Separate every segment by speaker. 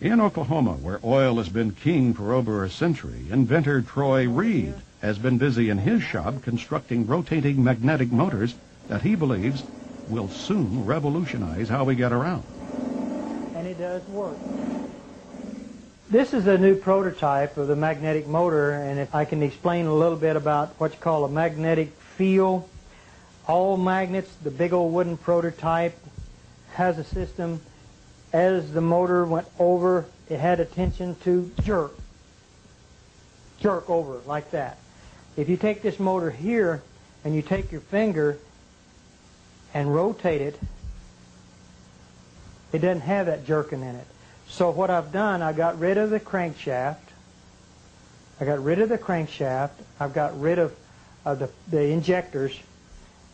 Speaker 1: In Oklahoma, where oil has been king for over a century, inventor Troy Reed has been busy in his shop constructing rotating magnetic motors that he believes will soon revolutionize how we get around.
Speaker 2: And it does work. This is a new prototype of the magnetic motor, and if I can explain a little bit about what you call a magnetic field. All magnets, the big old wooden prototype, has a system. As the motor went over, it had a tension to jerk. Jerk over like that. If you take this motor here and you take your finger and rotate it, it doesn't have that jerking in it. So what I've done, I got rid of the crankshaft. I got rid of the crankshaft. I've got rid of, the, the injectors.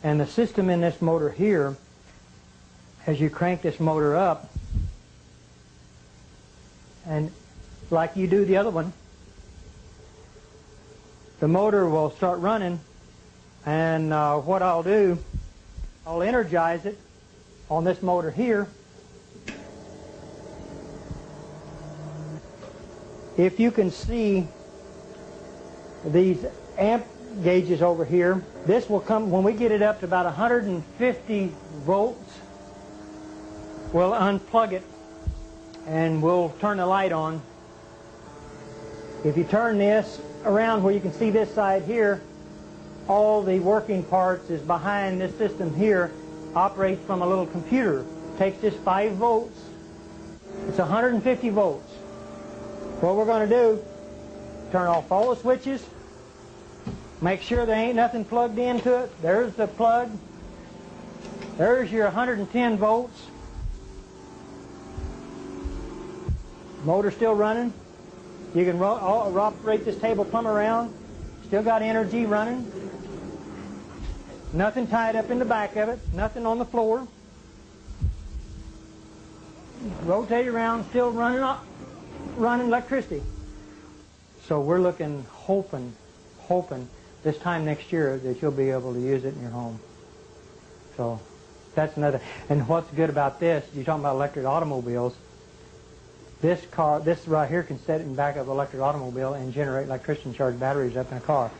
Speaker 2: And the system in this motor here, as you crank this motor up, and like you do the other one, the motor will start running. And uh, what I'll do, I'll energize it on this motor here. If you can see these amp gauges over here, this will come, when we get it up to about 150 volts, we'll unplug it and we'll turn the light on. If you turn this around where you can see this side here, all the working parts is behind this system here, operates from a little computer. Takes just 5 volts. It's 150 volts. What we're going to do, turn off all the switches, make sure there ain't nothing plugged into it. There's the plug. There's your 110 volts. Motor still running. You can operate this table plumb around. Still got energy running. Nothing tied up in the back of it. Nothing on the floor. Rotate around, still running up, running electricity. So we're looking, hoping, hoping this time next year that you'll be able to use it in your home. So that's another. And what's good about this, you're talking about electric automobiles, this car, this right here can set it in back of an electric automobile and generate electricity and charge batteries up in a car.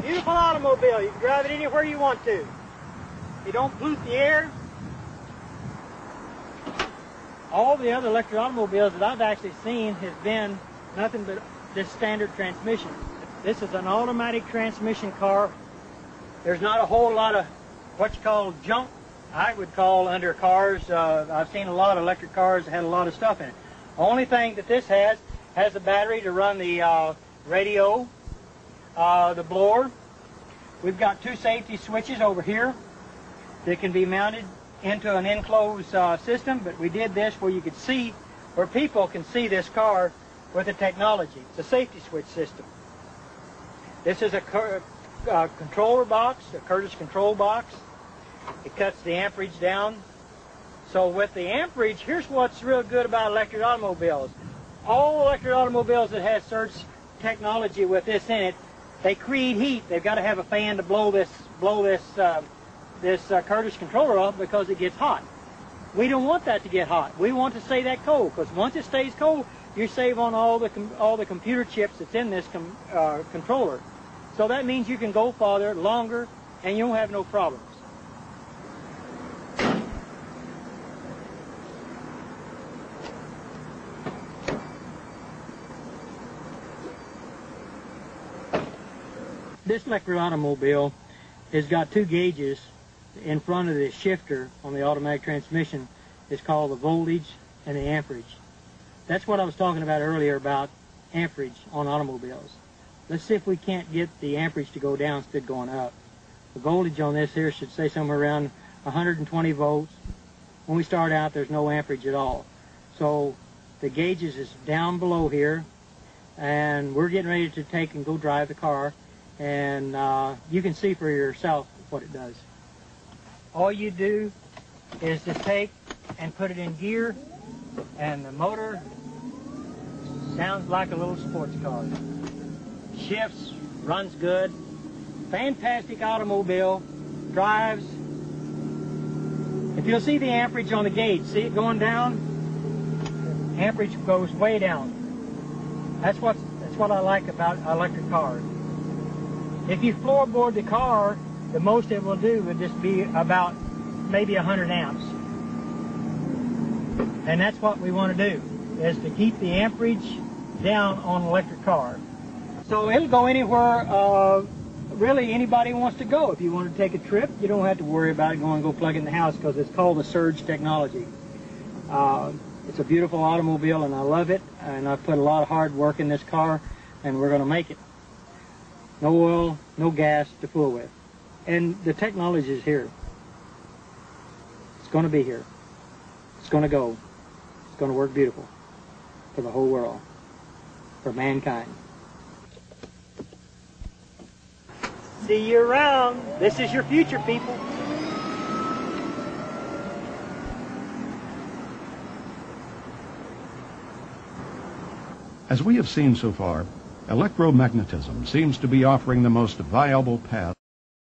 Speaker 2: Beautiful automobile. You can drive it anywhere you want to. You don't pollute the air. All the other electric automobiles that I've actually seen has been nothing but this standard transmission. This is an automatic transmission car. There's not a whole lot of what you call junk, I would call under cars. Uh, I've seen a lot of electric cars that had a lot of stuff in it. Only thing that this has, has a battery to run the uh, radio, uh, the blower. We've got two safety switches over here that can be mounted into an enclosed uh, system, but we did this where you could see, where people can see this car with the technology. It's a safety switch system. This is a uh, controller box, a Curtis control box. It cuts the amperage down. So with the amperage, here's what's real good about electric automobiles. All electric automobiles that have surge technology with this in it, they create heat. They've got to have a fan to blow this blow this uh, this uh, Curtis controller off because it gets hot. We don't want that to get hot. We want to stay that cold because once it stays cold, you save on all the all the computer chips that's in this uh, controller. So that means you can go farther, longer, and you don't have no problems. This electric automobile has got two gauges in front of the shifter on the automatic transmission. It's called the voltage and the amperage. That's what I was talking about earlier about amperage on automobiles. Let's see if we can't get the amperage to go down instead of going up. The voltage on this here should say somewhere around 120 volts. When we start out, there's no amperage at all. So the gauges is down below here, and we're getting ready to take and go drive the car, and uh, you can see for yourself what it does. All you do is to take and put it in gear, and the motor sounds like a little sports car. Shifts, runs good. Fantastic automobile, drives. If you'll see the amperage on the gauge, see it going down? Amperage goes way down. That's what that's what I like about electric cars. If you floorboard the car, the most it will do would just be about maybe 100 amps. And that's what we want to do, is to keep the amperage down on electric car. So it'll go anywhere uh, really anybody wants to go. If you want to take a trip, you don't have to worry about going go plug in the house because it's called the Surge technology. Uh, it's a beautiful automobile and I love it and I've put a lot of hard work in this car and we're going to make it. No oil, no gas to fool with. And the technology is here. It's going to be here. It's going to go. It's going to work beautiful for the whole world, for mankind. See you around. This is your future, people.
Speaker 1: As we have seen so far, electromagnetism seems to be offering the most viable path